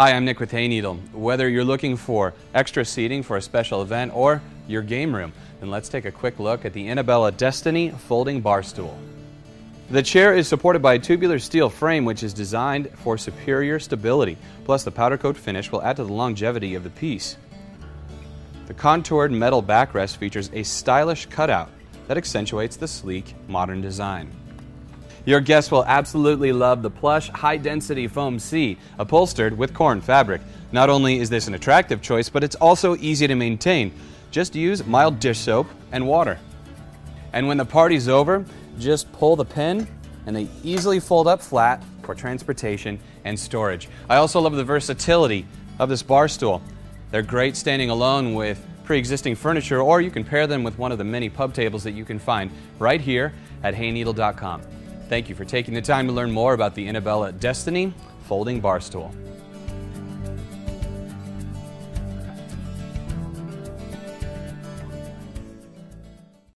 Hi, I'm Nick with Hayneedle. Whether you're looking for extra seating for a special event or your game room, then let's take a quick look at the Innobella Destiny folding bar stool. The chair is supported by a tubular steel frame which is designed for superior stability, plus the powder coat finish will add to the longevity of the piece. The contoured metal backrest features a stylish cutout that accentuates the sleek, modern design. Your guests will absolutely love the plush, high density foam seat upholstered with corn fabric. Not only is this an attractive choice, but it's also easy to maintain. Just use mild dish soap and water. And when the party's over, just pull the pin and they easily fold up flat for transportation and storage. I also love the versatility of this bar stool. They're great standing alone with pre-existing furniture or you can pair them with one of the many pub tables that you can find right here at hayneedle.com. Thank you for taking the time to learn more about the Innobella Destiny folding bar stool.